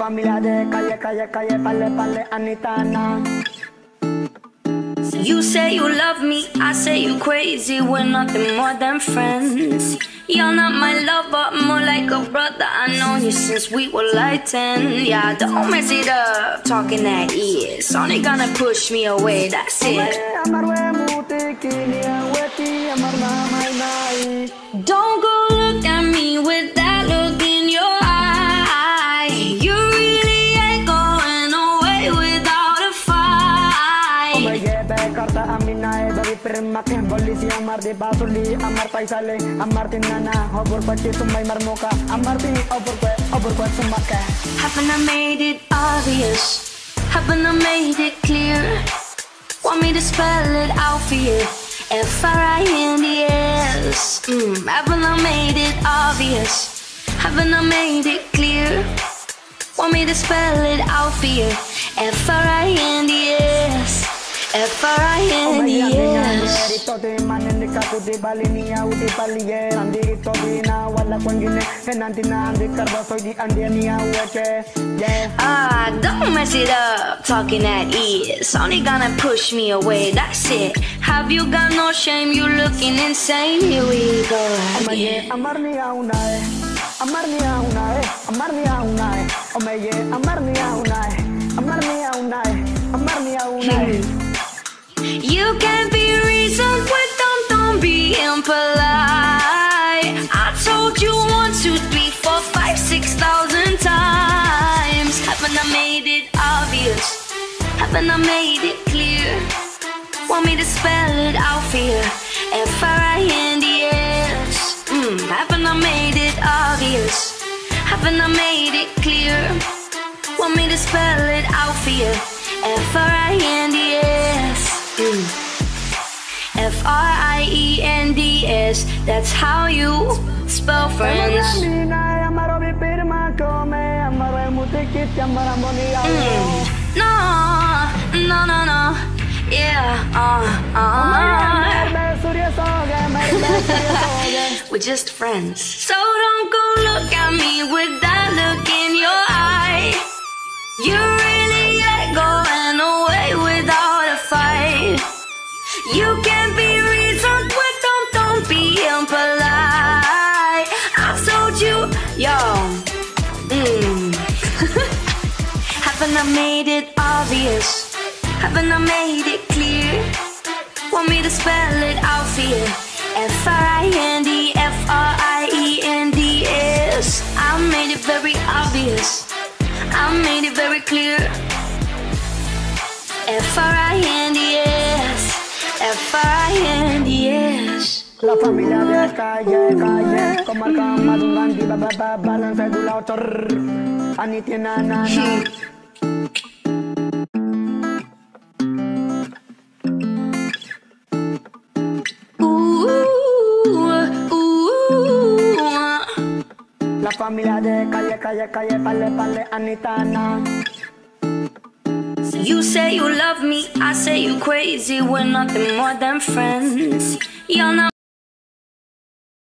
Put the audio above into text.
familia de calle, calle, calle, pale, pale, Anitana. You say you love me, I say you crazy. We're nothing more than friends. You're not my lover, more like a brother. I know you since we were like 10. Yeah, don't mess it up, talking that ears. Only gonna push me away, that's it. Don't go প্রেমাকে বলিছি আমার দে বাসুলি আমার পাইসালে আমার তিন নানা হবর পাচ্ছি তোমায় মার মোকা আমার তিন অপর কয় অপর কয় Haven't I made it obvious? Haven't I made it clear? Want me to spell it out for you? F-R-I-N-D-S mm, Haven't I made it obvious? Haven't I made it clear? Want me to spell it out for you? F-R-I-N-D-S F-R-I-N-D-S manin di kaku di bali niya uti paliye Andi ito na wala kong gine Henanti na andi karba soy di andi niya uweche Yeah Ah, don't mess it up, talking at ears. Only gonna push me away, that's it. Have you got no shame? You looking insane. Here we go. Omaye amar niya unay Amar niya unay Amar niya unay Omaye amar niya unay Amar be impolite. I told you one, two, three, four, five, six thousand times. Haven't I made it obvious? Haven't I made it clear? Want me to spell it out for you? F-R-I-N-D-S mm, Haven't I made it obvious? Haven't I made it clear? Want me to spell it out for you? F-R-I-N-D-S mm. F-R-I-E-N-D-S That's how you spell friends Nina amaro bi pirma come amaro mutikit amaro moni Mm. No, no, no, no Yeah, uh, uh. We're just friends. So don't go look at me with that look in your eye. You really ain't going away without a fight. You can't be I made it obvious? Haven't I made it clear? Want me to spell it out for you? F-R-I-N-D, F-R-I-E-N-D-S I made it very obvious. I made it very clear. F-R-I-N-D-S F-R-I-N-D-S La familia de calle, calle Comarca na na familia de calle, calle, calle Pale, pale, Anitana You say you love me, I say you crazy. We're nothing more than friends. You're not